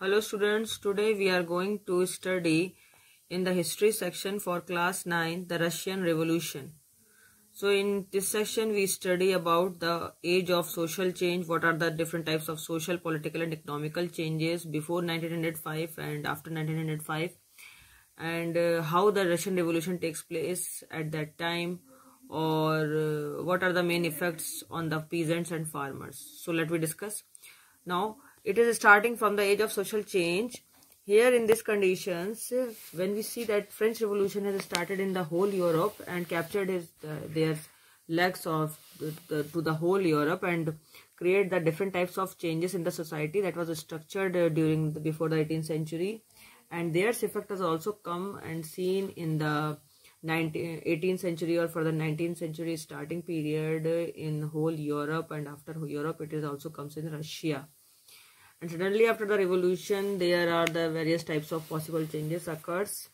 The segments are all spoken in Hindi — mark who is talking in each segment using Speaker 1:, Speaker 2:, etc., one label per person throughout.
Speaker 1: Hello students, today we are going to study in the history section for class 9 the Russian Revolution. So in this section we study about the age of social change, what are the different types of social, political and economical changes before 1905 and after 1905 and uh, how the Russian Revolution takes place at that time or uh, what are the main effects on the peasants and farmers. So let me discuss. Now it is starting from the age of social change. Here in these conditions when we see that french revolution has started in the whole europe and captured his uh, their legs of the, the, to the whole europe and create the different types of changes in the society that was structured uh, during the, before the 18th century. And their effect has also come and seen in the 19, 18th century or for the 19th century starting period in whole europe and after europe it is also comes in russia and suddenly after the revolution there are the various types of possible changes occurs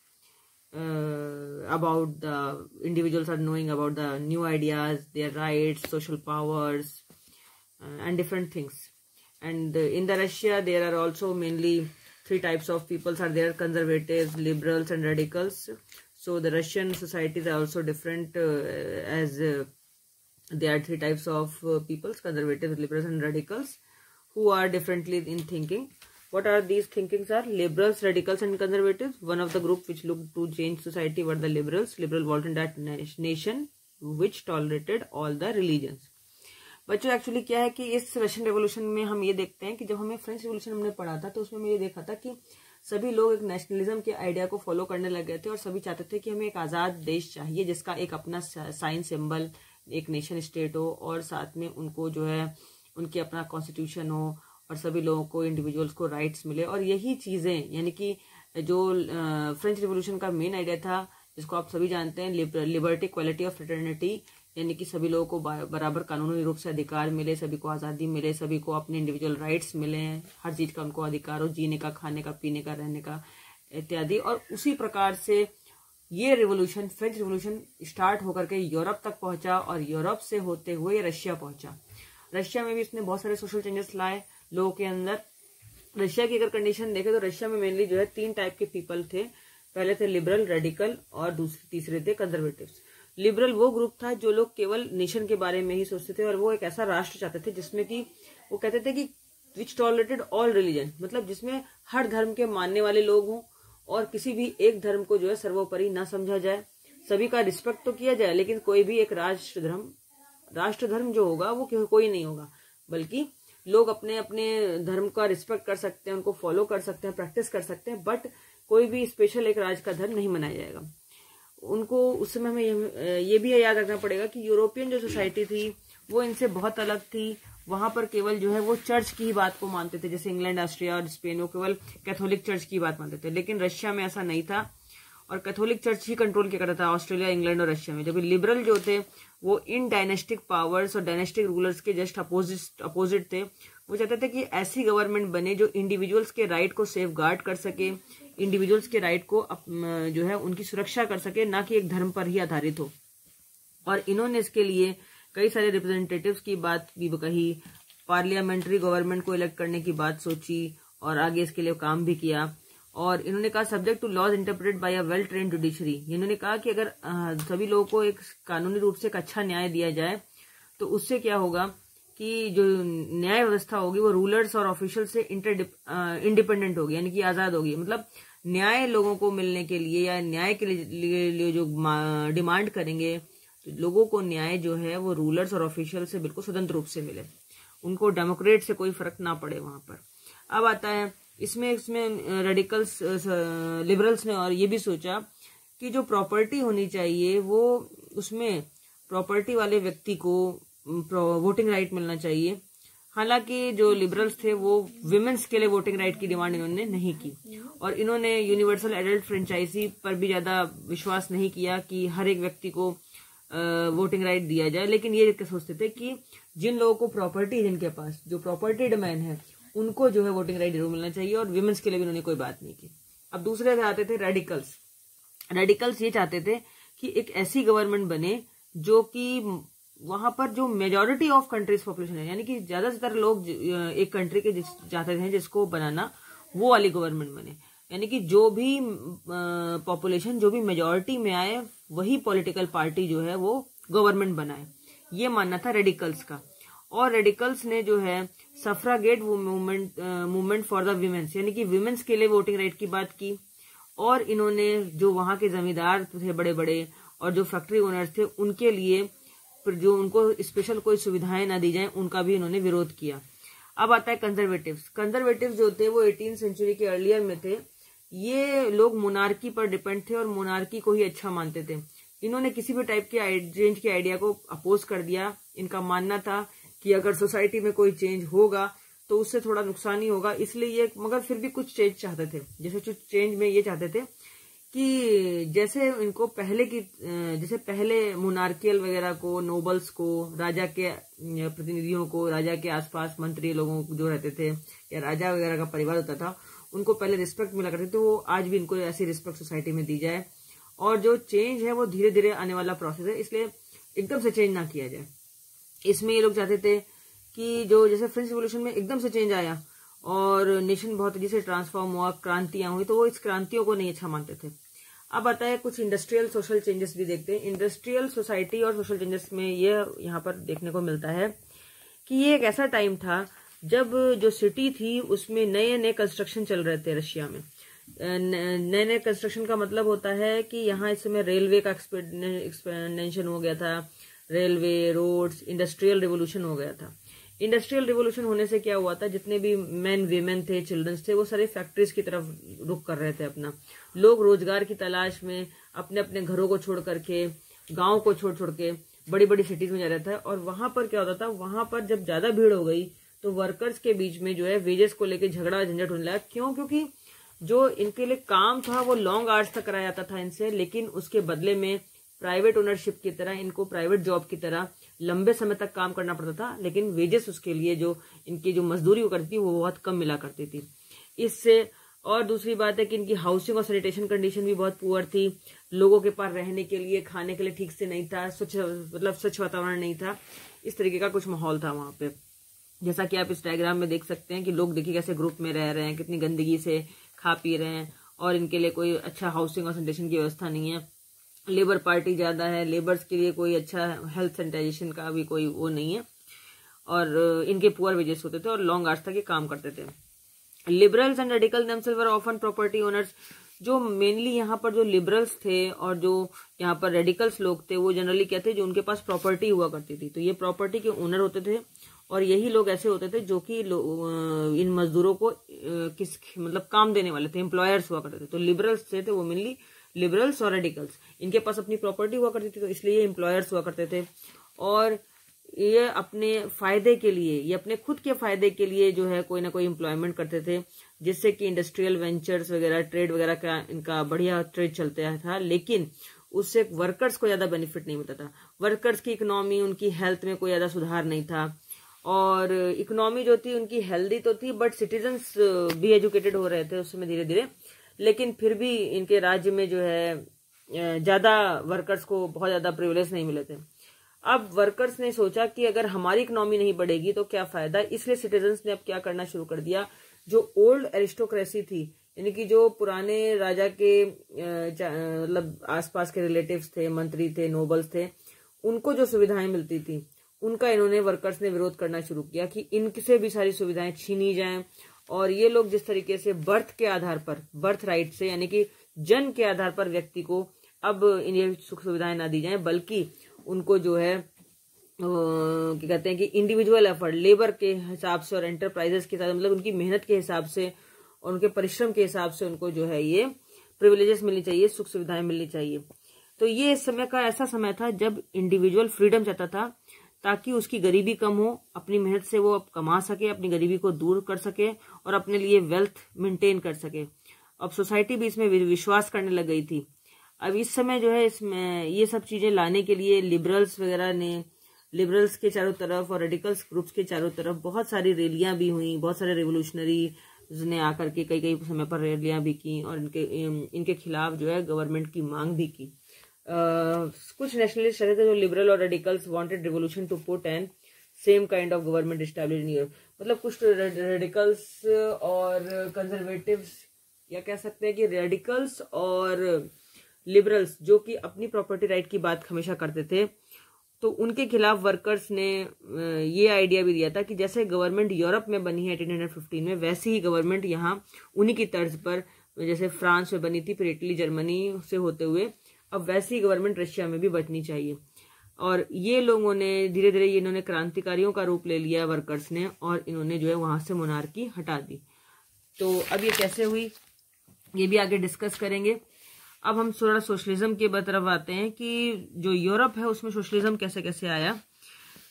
Speaker 1: uh, about the individuals are knowing about the new ideas their rights social powers uh, and different things. And uh, in the russia there are also mainly three types of peoples are there conservatives liberals and radicals. So the russian societies are also different uh, as uh, there are three types of uh, peoples conservatives liberals and radicals who are differently in thinking. What are these thinkings are? Liberals, radicals and conservatives. One of the group which looked to change society were the liberals. Liberal wanted that nation which tolerated all the religions. बच्चों एक्चुअली क्या है कि इस रशियन रेवोल्यूशन में हम ये देखते हैं कि जब हमें फ्रेंच रेवोल्यूशन हमने पढ़ा था तो उसमें हमने ये देखा था कि सभी लोग एक नेशनलिज्म के आइडिया को फॉलो करने लग गए थे और सभी चाहते थे कि हमें एक आज़ाद देश चाहिए जिसका एक अपना साइन सिंबल एक नेशन स्टेट हो और साथ में उनको जो है उनके अपना कॉन्स्टिट्यूशन हो और सभी लोगों को इंडिविजुअल्स को राइट्स मिले। और यही चीज़ें, यानी कि जो फ्रेंच रिवोल्यूशन का मेन आइडिया था, जिसको आप सभी जानते हैं लिबर्टी क्वालिटी ऑफ़ फ्रेटर्निटी यानी कि सभी लोगों को बराबर कानूनी रूप से अधिकार मिले, सभी को आज़ादी मिले, सभी को अपने इंडिविजुअल राइट्स मिले, हर चीज़ का उनको अधिकार हो, जीने का, खाने का, पीने का, रहने का, इत्यादि। और उसी प्रकार से ये रिवोल्यूशन फ्रेंच रिवोल्यूशन स्टार्ट होकर के यूरोप तक पहुँचा और यूरोप से होते हुए रशिया पहुँचा। रशिया में भी इसने बहुत सारे सोशल चेंजेस लाए लोगों के अंदर। रशिया की अगर कंडीशन देखे तो रशिया में मेनली जो है तीन टाइप के पीपल थे। पहले थे लिबरल रेडिकल और दूसरे तीसरे थे कंजर्वेटिव लिबरल वो ग्रुप था जो लोग केवल नेशन के बारे में ही सोचते थे और वो एक ऐसा राष्ट्र चाहते थे जिसमें कि वो कहते थे कि विच टॉलरेटेड ऑल रिलीजन मतलब जिसमें हर धर्म के मानने वाले लोग हों और किसी भी एक धर्म को जो है सर्वोपरि ना समझा जाए। सभी का रिस्पेक्ट तो किया जाए, लेकिन कोई भी एक राष्ट्र धर्म राष्ट्र धर्म जो होगा वो कोई नहीं होगा। बल्कि लोग अपने अपने धर्म का रिस्पेक्ट कर सकते हैं, उनको फॉलो कर सकते हैं प्रैक्टिस कर सकते हैं बट कोई भी स्पेशल एक राज का धर्म नहीं मनाया जाएगा। उनको उस समय हमें ये भी याद रखना पड़ेगा कि यूरोपियन जो सोसाइटी थी, वो इनसे बहुत अलग थी। वहाँ पर केवल जो है वो चर्च की ही बात को मानते थे, जैसे इंग्लैंड, ऑस्ट्रिया और स्पेन, वो केवल कैथोलिक चर्च की बात मानते थे। लेकिन रशिया में ऐसा नहीं था। और कैथोलिक चर्च ही कंट्रोल किया करता था ऑस्ट्रेलिया इंग्लैंड और रशिया में। जब लिबरल जो थे वो इन डायनेस्टिक पावर्स और डायनेस्टिक रूलर्स के जस्ट अपोजिट अपोजिट थे। वो चाहते थे कि ऐसी गवर्नमेंट बने जो इंडिविजुअल्स के राइट को सेफ़ गार्ड कर सके इंडिविजुअल्स के राइट को अप, जो है उनकी सुरक्षा कर सके ना कि एक धर्म पर ही आधारित हो। और इन्होंने इसके लिए कई सारे रिप्रेजेंटेटिव्स की बात भी कही पार्लियामेंट्री गवर्नमेंट को इलेक्ट करने की बात सोची और आगे इसके लिए काम भी किया। और इन्होंने कहा subject to laws interpreted by a well train judiciary इन्होंने कहा कि अगर सभी लोगों को एक कानूनी रूप से एक अच्छा न्याय दिया जाए तो उससे क्या होगा कि जो न्याय व्यवस्था होगी वो रूलर्स और ऑफिशियल से इंटर इंडिपेंडेंट होगी यानी कि आज़ाद होगी। मतलब न्याय लोगों को मिलने के लिए या न्याय के लिए, लिए जो डिमांड करेंगे तो लोगों को न्याय जो है वो रूलर्स और ऑफिशियल से बिल्कुल स्वतंत्र रूप से मिले। उनको डेमोक्रेट से कोई फ़र्क ना पड़े वहाँ पर। अब आता है इसमें इसमें रेडिकल्स लिबरल्स ने और ये भी सोचा कि जो प्रॉपर्टी होनी चाहिए, वो उसमें प्रॉपर्टी वाले व्यक्ति को वोटिंग राइट मिलना चाहिए। हालाँकि जो लिबरल्स थे, वो विमेन्स के लिए वोटिंग राइट की डिमांड इन्होंने नहीं की। और इन्होंने यूनिवर्सल एडल्ट फ्रेंचाइजी पर भी ज़्यादा विश्वास नहीं किया कि हर एक व्यक्ति को वोटिंग राइट दिया जाए। लेकिन ये सोचते थे कि जिन लोगों को प्रॉपर्टी जिनके पास, जो प्रॉपर्टी डिमांड है उनको जो है वोटिंग राइट ज़रूर मिलना चाहिए और विमेंस के लिए भी उन्होंने कोई बात नहीं की। अब दूसरे आते थे रेडिकल्स रेडिकल्स ये चाहते थे कि एक ऐसी गवर्नमेंट बने जो कि वहाँ पर जो मेजोरिटी ऑफ़ कंट्रीज़ पॉपुलेशन है, यानी कि ज़्यादा से ज़्यादा लोग एक कंट्री के जिस चाहते थे, जिसको बनाना, वो वाली गवर्नमेंट बने। यानी कि जो भी पॉपुलेशन जो भी मेजोरिटी में आए, वही पॉलिटिकल पार्टी जो है वो गवर्नमेंट बनाए। ये मानना था रेडिकल्स का। और रेडिकल्स ने जो है suffragette movement movement for the women's यानी कि वीमेंस के लिए वोटिंग राइट की बात की। और इन्होंने जो वहाँ के जमींदार थे बड़े बड़े और जो फैक्ट्री ओनर्स थे, उनके लिए जो उनको स्पेशल कोई सुविधाएँ ना दी जाए, उनका भी इन्होंने विरोध किया। अब आता है कंजर्वेटिव कंजर्वेटिव जो थे, वो एटीन सेंचुरी के अर्लियर में थे। ये लोग मोनार्की पर डिपेंड थे और मोनार्की को ही अच्छा मानते थे। इन्होंने किसी भी टाइप के चेंज के आइडिया को अपोज कर दिया। इनका मानना था कि अगर सोसाइटी में कोई चेंज होगा तो उससे थोड़ा नुकसान ही होगा। इसलिए ये, मगर फिर भी कुछ चेंज चाहते थे। जैसे कुछ चेंज में ये चाहते थे कि जैसे इनको पहले की जैसे पहले मोनार्कियल वगैरह को नोबल्स को, राजा के प्रतिनिधियों को, राजा के आसपास मंत्री लोगों जो रहते थे, या राजा वगैरह का परिवार होता था, उनको पहले रिस्पेक्ट मिला करते थे वो आज भी इनको ऐसी रिस्पेक्ट सोसाइटी में दी जाए। और जो चेंज है, वो धीरे धीरे आने वाला प्रोसेस है। इसलिए एकदम से चेंज ना किया जाए। इसमें ये लोग चाहते थे कि जो जैसे फ्रेंच रिवोल्यूशन में एकदम से चेंज आया और नेशन बहुत तेज़ी से ट्रांसफॉर्म हुआ, क्रांतियाँ हुई तो वो इस क्रांतियों को नहीं अच्छा मानते थे। अब आता है कुछ इंडस्ट्रियल सोशल चेंजेस भी देखते हैं। इंडस्ट्रियल सोसाइटी और सोशल चेंजेस में ये यहाँ पर देखने को मिलता है कि ये एक ऐसा टाइम था जब जो सिटी थी उसमें नए नए कंस्ट्रक्शन चल रहे थे रशिया में। नए नए कंस्ट्रक्शन का मतलब होता है कि यहाँ इस समय रेलवे का एक्सपेंशन हो गया था। रेलवे, रोड्स इंडस्ट्रियल रिवोल्यूशन हो गया था। इंडस्ट्रियल रिवोल्यूशन होने से क्या हुआ था? जितने भी मैन वीमेन थे चिल्ड्रंस थे, वो सारे फैक्ट्रीज की तरफ़ रुक कर रहे थे अपना। लोग रोज़गार की तलाश में अपने अपने घरों को छोड़ करके, गाँव को छोड़ छोड़ के बड़ी बड़ी सिटीज़ में जा रहा था और वहाँ पर क्या होता था? वहाँ पर जब ज़्यादा भीड़ हो गई तो वर्कर्स के बीच में जो है वेजेस को लेकर झगड़ा झंझट होने लगा। क्यों? क्योंकि जो इनके लिए काम था, वो लॉन्ग आवर्स तक कराया जाता था इनसे, लेकिन उसके बदले में प्राइवेट ओनरशिप की तरह, इनको प्राइवेट जॉब की तरह लंबे समय तक काम करना पड़ता था, लेकिन वेजेस उसके लिए जो, इनकी जो मजदूरी वो करती थी, वो बहुत कम मिला करती थी। इससे और दूसरी बात है कि इनकी हाउसिंग और सैनिटेशन कंडीशन भी बहुत पुअर थी। लोगों के पास रहने के लिए, खाने के लिए ठीक से नहीं था, स्वच्छ मतलब स्वच्छ वातावरण नहीं था। इस तरीके का कुछ माहौल था वहाँ पे। जैसा कि आप इस डायग्राम में देख सकते हैं कि लोग देखिए कैसे ग्रुप में रह रहे हैं, कितनी गंदगी से खा पी रहे हैं, और इनके लिए कोई अच्छा हाउसिंग और सैनिटेशन की व्यवस्था नहीं है। लेबर पार्टी ज़्यादा है लेबर्स के लिए कोई अच्छा हेल्थ सैनिटाइजेशन का भी कोई वो नहीं है। और इनके पुअर वेजेस होते थे और लॉन्ग आर्स तक ये काम करते थे। Liberals and radical were often property owners जो मेनली यहाँ पर जो लिबरल्स थे और जो यहाँ पर रेडिकल्स लोग थे वो जनरली क्या थे जो उनके पास प्रॉपर्टी हुआ करती थी। तो ये प्रॉपर्टी के ओनर होते थे और यही लोग ऐसे होते थे जो कि इन मजदूरों को किस मतलब काम देने वाले थे एम्प्लॉयर्स हुआ करते थे। तो लिबरल्स थे, थे वो मेनली लिबरल्स और रेडिकल्स इनके पास अपनी प्रॉपर्टी हुआ करती थी तो इसलिए एम्प्लॉयर्स हुआ करते थे। और ये अपने फ़ायदे के लिए, ये अपने खुद के फ़ायदे के लिए जो है कोई ना कोई एम्प्लॉयमेंट करते थे, जिससे कि इंडस्ट्रियल वेंचर्स वगैरह ट्रेड वगैरह का, इनका बढ़िया ट्रेड चलता था। लेकिन उससे वर्कर्स को ज़्यादा बेनिफिट नहीं मिलता था। वर्कर्स की इकोनॉमी उनकी हेल्थ में कोई ज़्यादा सुधार नहीं था। और इकोनॉमी जो थी, उनकी हेल्दी तो थी बट सिटीजन्स भी एजुकेटेड हो रहे थे उस समय धीरे धीरे लेकिन फिर भी इनके राज्य में जो है ज़्यादा वर्कर्स को बहुत ज़्यादा प्रिविलेज नहीं मिले थे। अब वर्कर्स ने सोचा कि अगर हमारी इकोनॉमी नहीं बढ़ेगी तो क्या फ़ायदा? इसलिए सिटीजन्स ने अब क्या करना शुरू कर दिया? जो ओल्ड एरिस्टोक्रेसी थी, यानी कि जो पुराने राजा के मतलब आसपास के रिलेटिव्स थे, मंत्री थे नोबल्स थे, उनको जो सुविधाएँ मिलती थी, उनका इन्होंने वर्कर्स ने विरोध करना शुरू किया कि इनसे भी सारी सुविधाएँ छीनी जाएँ और ये लोग जिस तरीके से बर्थ के आधार पर, बर्थ राइट से, यानी कि जन्म के आधार पर व्यक्ति को अब इन्हें सुख सुविधाएँ ना दी जाए, बल्कि उनको जो है क्या कहते हैं कि इंडिविजुअल एफर्ट लेबर के हिसाब से और एंटरप्राइजेस के साथ मतलब उनकी मेहनत के हिसाब से और उनके परिश्रम के हिसाब से उनको जो है ये प्रिविलेजेस मिलनी चाहिए, सुख सुविधाएँ मिलनी चाहिए। तो ये समय का ऐसा समय था जब इंडिविजुअल फ्रीडम चाहता था ताकि उसकी गरीबी कम हो, अपनी मेहनत से वो अब कमा सके, अपनी गरीबी को दूर कर सके और अपने लिए वेल्थ मेंटेन कर सके। अब सोसाइटी भी इसमें विश्वास करने लग गई थी। अब इस समय जो है, इसमें ये सब चीज़ें लाने के लिए लिबरल्स वगैरह ने लिबरल्स के चारों तरफ़ और रेडिकल्स ग्रुप्स के चारों तरफ़ बहुत सारी रैलियाँ भी हुई, बहुत सारे रेवोल्यूशनरी ने आकर के कई कई समय पर रैलियाँ भी की और इनके इनके खिलाफ जो है गवर्नमेंट की मांग भी की। कुछ नेशनलिस्ट रहे थे जो लिबरल और radicals wanted revolution to put end same kind of government establish in Europe मतलब कुछ रेडिकल्स और कंजर्वेटिव्स या कह सकते हैं कि रेडिकल्स और लिबरल्स जो कि अपनी प्रॉपर्टी राइट की बात हमेशा करते थे तो उनके खिलाफ वर्कर्स ने ये आइडिया भी दिया था कि जैसे गवर्नमेंट यूरोप में बनी है एटीन में, वैसी ही गवर्नमेंट यहाँ उन्हीं की तर्ज पर, जैसे फ्रांस में बनी थी, फिर इटली, जर्मनी से होते हुए अब वैसी गवर्नमेंट रशिया में भी बचनी चाहिए। और ये लोगों ने धीरे धीरे ये इन्होंने क्रांतिकारियों का रूप ले लिया वर्कर्स ने, और इन्होंने जो है वहाँ से मोनार्की हटा दी। तो अब ये कैसे हुई? ये भी आगे डिस्कस करेंगे। अब हम थोड़ा सोशलिज्म के तरफ़ आते हैं कि जो यूरोप है, उसमें सोशलिज्म कैसे कैसे आया?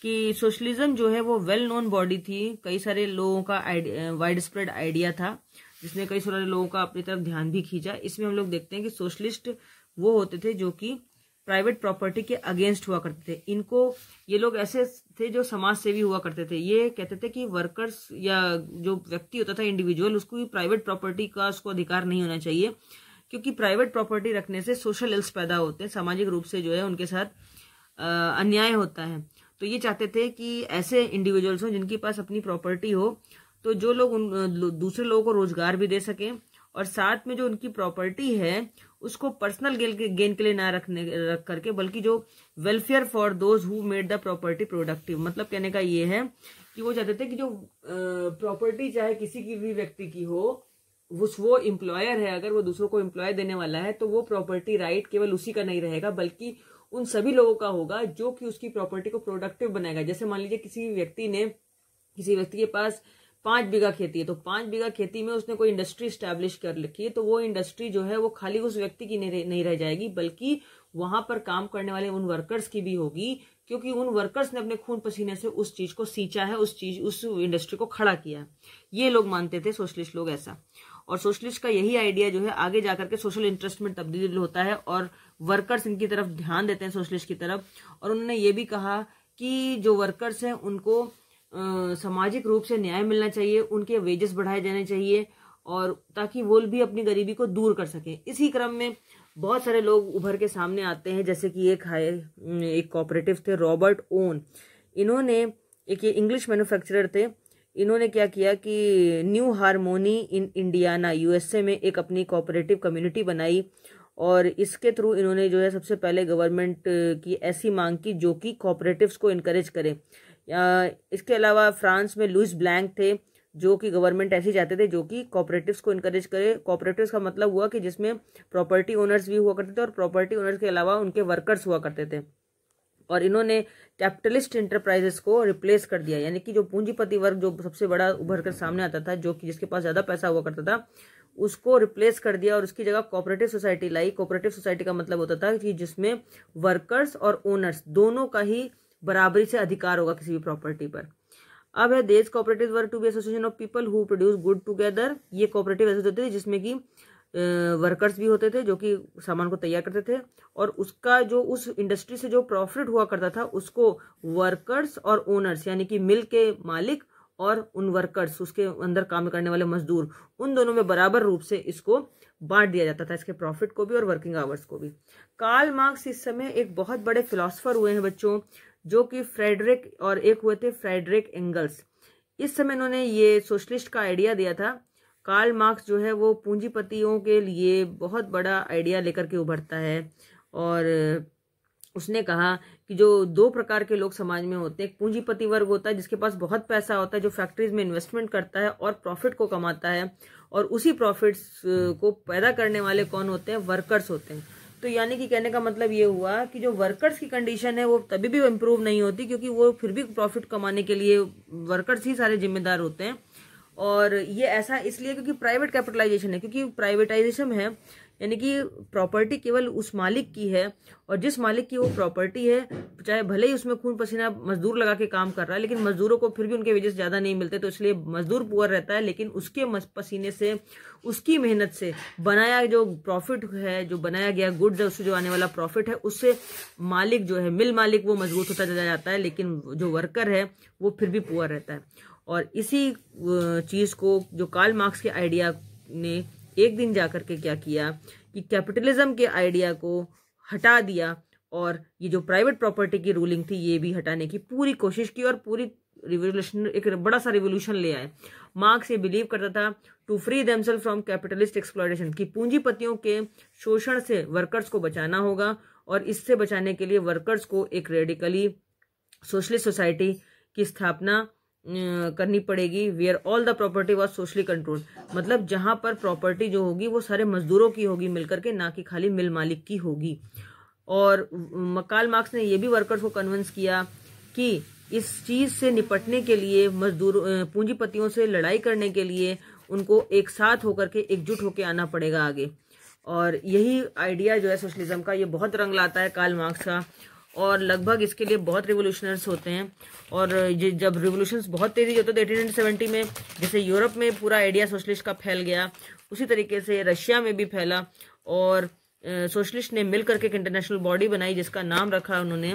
Speaker 1: कि सोशलिज्म जो है, वो वेल नोन बॉडी थी। कई सारे लोगों का वाइड स्प्रेड आइडिया था, जिसने कई सारे लोगों का अपनी तरफ़ ध्यान भी खींचा। इसमें हम लोग देखते हैं कि सोशलिस्ट वो होते थे जो कि प्राइवेट प्रॉपर्टी के अगेंस्ट हुआ करते थे। इनको, ये लोग ऐसे थे जो समाज सेवी हुआ करते थे। ये कहते थे कि वर्कर्स या जो व्यक्ति होता था इंडिविजुअल उसको भी प्राइवेट प्रॉपर्टी का उसको अधिकार नहीं होना चाहिए, क्योंकि प्राइवेट प्रॉपर्टी रखने से सोशल इल्स पैदा होते हैं, सामाजिक रूप से जो है उनके साथ अन्याय होता है। तो ये चाहते थे कि ऐसे इंडिविजुअल्स हो जिनके पास अपनी प्रॉपर्टी हो तो जो लोग उन दूसरे लोगों को रोज़गार भी दे सकें और साथ में जो उनकी प्रॉपर्टी है, उसको पर्सनल गेन के लिए ना रखने, रख करके, बल्कि जो welfare for those who made the property productive मतलब कहने का ये है कि वो चाहते थे कि जो प्रॉपर्टी चाहे किसी की भी व्यक्ति की हो उस वो एम्प्लॉयर है, अगर वो दूसरों को एम्प्लॉय देने वाला है तो वो प्रॉपर्टी राइट केवल उसी का नहीं रहेगा, बल्कि उन सभी लोगों का होगा जो कि उसकी प्रॉपर्टी को प्रोडक्टिव बनाएगा। जैसे मान लीजिए किसी व्यक्ति ने, किसी व्यक्ति के पास पाँच बीघा खेती है तो पाँच बीघा खेती में उसने कोई इंडस्ट्री स्टैब्लिश कर रखी है तो वो इंडस्ट्री जो है, वो खाली उस व्यक्ति की नहीं रह जाएगी, बल्कि वहाँ पर काम करने वाले उन वर्कर्स की भी होगी, क्योंकि उन वर्कर्स ने अपने खून पसीने से उस चीज़ को सींचा है, उस चीज़, उस इंडस्ट्री को खड़ा किया है। ये लोग मानते थे सोशलिस्ट लोग ऐसा। और सोशलिस्ट का यही आइडिया जो है, आगे जाकर के सोशल इंटरेस्ट में तब्दील होता है, और वर्कर्स इनकी तरफ़ ध्यान देते हैं सोशलिस्ट की तरफ़। और उन्होंने ये भी कहा कि जो वर्कर्स हैं, उनको सामाजिक रूप से न्याय मिलना चाहिए, उनके वेजेस बढ़ाए जाने चाहिए और ताकि वो भी अपनी गरीबी को दूर कर सके। इसी क्रम में बहुत सारे लोग उभर के सामने आते हैं, जैसे कि एक है एक कोऑपरेटिव थे रॉबर्ट ओन इन्होंने एक ये इंग्लिश मैन्युफैक्चरर थे। इन्होंने क्या किया कि New Harmony in Indiana USA में एक अपनी कोऑपरेटिव कम्युनिटी बनाई और इसके थ्रू इन्होंने जो है सबसे पहले गवर्नमेंट की ऐसी मांग की जो कि कोऑपरेटिव्स को इनकरेज करे। इसके अलावा फ्रांस में लुइस ब्लैंक थे, जो कि गवर्नमेंट ऐसे चाहते थे, जो कि कॉपरेटिव्स को इनकरेज करे। कॉपरेटिव्स का मतलब हुआ कि जिसमें प्रॉपर्टी ओनर्स भी हुआ करते थे और प्रॉपर्टी ओनर्स के अलावा उनके वर्कर्स हुआ करते थे। और इन्होंने कैपिटलिस्ट इंटरप्राइजेस को रिप्लेस कर दिया। यानी कि जो पूंजीपति वर्ग, जो सबसे बड़ा उभर कर सामने आता था, जो कि जिसके पास ज़्यादा पैसा हुआ करता था, उसको रिप्लेस कर दिया और उसकी जगह कोऑपरेटिव सोसाइटी लाई। कोऑपरेटिव सोसाइटी का मतलब होता था कि जिसमें वर्कर्स और ओनर्स दोनों का ही बराबरी से अधिकार होगा किसी भी प्रॉपर्टी पर। अब है देश cooperative work to be association of people who produce good together ये कोऑपरेटिव एसोसिएशन जिसमें कि वर्कर्स भी होते थे जो कि सामान को तैयार करते थे और उसका जो उस इंडस्ट्री से जो प्रॉफिट हुआ करता था उसको वर्कर्स और ओनर्स यानी कि मिल के मालिक और उन वर्कर्स उसके अंदर काम करने वाले मजदूर, उन दोनों में बराबर रूप से इसको बांट दिया जाता था, इसके प्रॉफिट को भी और वर्किंग आवर्स को भी। कार्ल मार्क्स इस समय एक बहुत बड़े फिलोसफर हुए हैं बच्चों जो कि फ्रेडरिक और एक हुए थे फ्रेडरिक एंगल्स। इस समय इन्होंने ये सोशलिस्ट का आइडिया दिया था। कार्ल मार्क्स जो है वो पूंजीपतियों के लिए बहुत बड़ा आइडिया लेकर के उभरता है और उसने कहा कि जो दो प्रकार के लोग समाज में होते हैं, एक पूंजीपति वर्ग होता है जिसके पास बहुत पैसा होता है, जो फैक्ट्रीज में इन्वेस्टमेंट करता है और प्रॉफिट को कमाता है और उसी प्रॉफिट्स को पैदा करने वाले कौन होते हैं? वर्कर्स होते हैं। तो यानी कि कहने का मतलब ये हुआ कि जो वर्कर्स की कंडीशन है, वो तभी भी इम्प्रूव नहीं होती क्योंकि वो फिर भी प्रॉफिट कमाने के लिए वर्कर्स ही सारे जिम्मेदार होते हैं। और ये ऐसा इसलिए क्योंकि प्राइवेट कैपिटलाइजेशन है, क्योंकि प्राइवेटाइजेशन है यानी कि प्रॉपर्टी केवल उस मालिक की है और जिस मालिक की वो प्रॉपर्टी है, चाहे भले ही उसमें खून पसीना मजदूर लगा के काम कर रहा है, लेकिन मजदूरों को फिर भी उनके वजह ज़्यादा नहीं मिलते तो इसलिए मजदूर पुअर रहता है, लेकिन उसके पसीने से, उसकी मेहनत से बनाया जो प्रॉफिट है, जो बनाया गया गुड्स है, उससे जो आने वाला प्रॉफिट है, उससे मालिक जो है, मिल मालिक वो मज़बूत होता चला जाता है, लेकिन जो वर्कर है, वो फिर भी पुअर रहता है। और इसी चीज़ को जो कार्ल मार्क्स के आइडिया ने एक दिन जाकर के क्या किया कि कैपिटलिज्म के आइडिया को हटा दिया और ये जो प्राइवेट प्रॉपर्टी की रूलिंग थी, ये भी हटाने की पूरी कोशिश की और पूरी रिवोल्यूशन एक बड़ा सा रिवोल्यूशन ले आए। मार्क्स ये बिलीव करता था to free themselves from capitalist exploration की पूंजीपतियों के शोषण से वर्कर्स को बचाना होगा और इससे बचाने के लिए वर्कर्स को एक रेडिकली सोशलिस्ट सोसाइटी की स्थापना करनी पड़ेगी। Where all the property was socially control मतलब जहाँ पर प्रॉपर्टी जो होगी, वो सारे मजदूरों की होगी, मिलकर के, ना कि खाली मिल मालिक की होगी। और मकाल मार्क्स ने यह भी वर्कर्स को कन्विंस किया कि इस चीज़ से निपटने के लिए, मजदूर पूंजीपतियों से लड़ाई करने के लिए उनको एक साथ होकर के एकजुट होकर आना पड़ेगा आगे। और यही आइडिया जो है सोशलिज्म का, ये बहुत रंग लाता है काल मार्क्स का। और लगभग इसके लिए बहुत रिवोल्यूशनर्स होते हैं। और ये जब रिवोल्यूशन बहुत तेज़ी होते थे एटीन सेवेंटी में जैसे यूरोप में पूरा आइडिया सोशलिस्ट का फैल गया, उसी तरीके से रशिया में भी फैला। और सोशलिस्ट ने मिल करके एक इंटरनेशनल बॉडी बनाई जिसका नाम रखा उन्होंने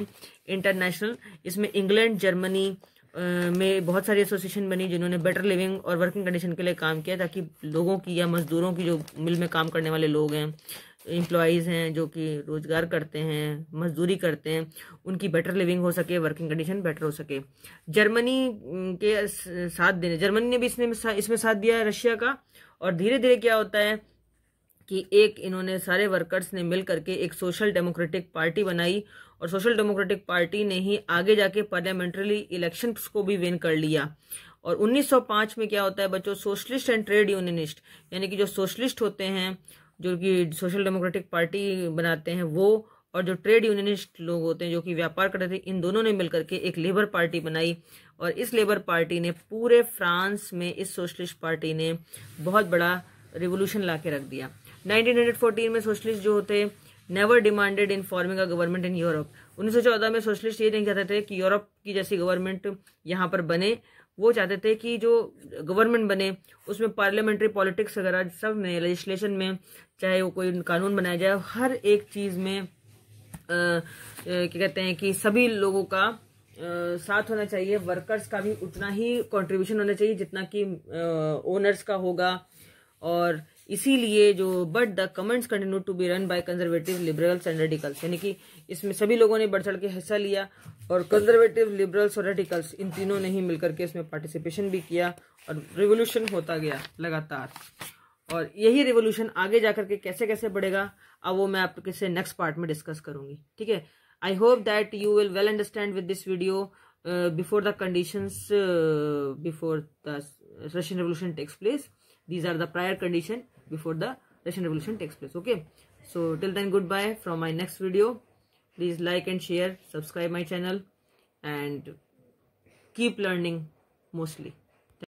Speaker 1: इंटरनेशनल इसमें इंग्लैंड जर्मनी में बहुत सारी एसोसिएशन बनी जिन्होंने बेटर लिविंग और वर्किंग कंडीशन के लिए काम किया, ताकि लोगों की या मजदूरों की जो मिल में काम करने वाले लोग हैं एम्प्लॉयज़ हैं जो कि रोज़गार करते हैं, मजदूरी करते हैं, उनकी बेटर लिविंग हो सके वर्किंग कंडीशन बेटर हो सके। जर्मनी के साथ देने, जर्मनी ने भी इसमें इसमें साथ दिया है रशिया का। और धीरे धीरे क्या होता है कि एक इन्होंने सारे वर्कर्स ने मिल करके एक सोशल डेमोक्रेटिक पार्टी बनाई और सोशल डेमोक्रेटिक पार्टी ने ही आगे जाके पार्लियामेंट्री इलेक्शन को भी विन कर लिया। और 1905 में क्या होता है बच्चों सोशलिस्ट एंड ट्रेड यूनियनिस्ट यानी कि जो सोशलिस्ट होते हैं जो कि सोशल डेमोक्रेटिक पार्टी बनाते हैं वो, और जो ट्रेड यूनियनिस्ट लोग होते हैं जो कि व्यापार करते थे, इन दोनों ने मिलकर के एक लेबर पार्टी बनाई। और इस लेबर पार्टी ने पूरे फ्रांस में इस सोशलिस्ट पार्टी ने बहुत बड़ा रिवोल्यूशन ला के रख दिया। 1914 में सोशलिस्ट जो होते never demanded in forming a government in Europe 1914 में सोशलिस्ट ये नहीं कहते थे कि यूरोप की जैसी गवर्नमेंट यहाँ पर बने वो चाहते थे कि जो गवर्नमेंट बने उसमें पार्लियामेंट्री पॉलिटिक्स वगैरह सब में लेजिस्लेशन में चाहे वो कोई कानून बनाया जाए हर एक चीज़ में क्या कहते हैं कि सभी लोगों का आ, साथ होना चाहिए वर्कर्स का भी उतना ही कंट्रीब्यूशन होना चाहिए जितना कि ओनर्स का होगा। और इसीलिए जो but the comments continue to be run by conservative liberals and radicals यानी कि इसमें सभी लोगों ने बढ़ चढ़ के हिस्सा लिया और कंजर्वेटिव लिबरल्स और रेडिकल्स इन तीनों ने ही मिलकर के इसमें पार्टिसिपेशन भी किया और रिवोल्यूशन होता गया लगातार। और यही रिवोल्यूशन आगे जाकर के कैसे कैसे बढ़ेगा, अब वो मैं आपके से नेक्स्ट पार्ट में डिस्कस करूँगी। ठीक है? I hope that you will well understand with this video before the conditions before the Russian revolution takes place these are the prior condition. Before the russian revolution takes place okay? So till then goodbye from my next video. Please like and share subscribe my channel and keep learning mostly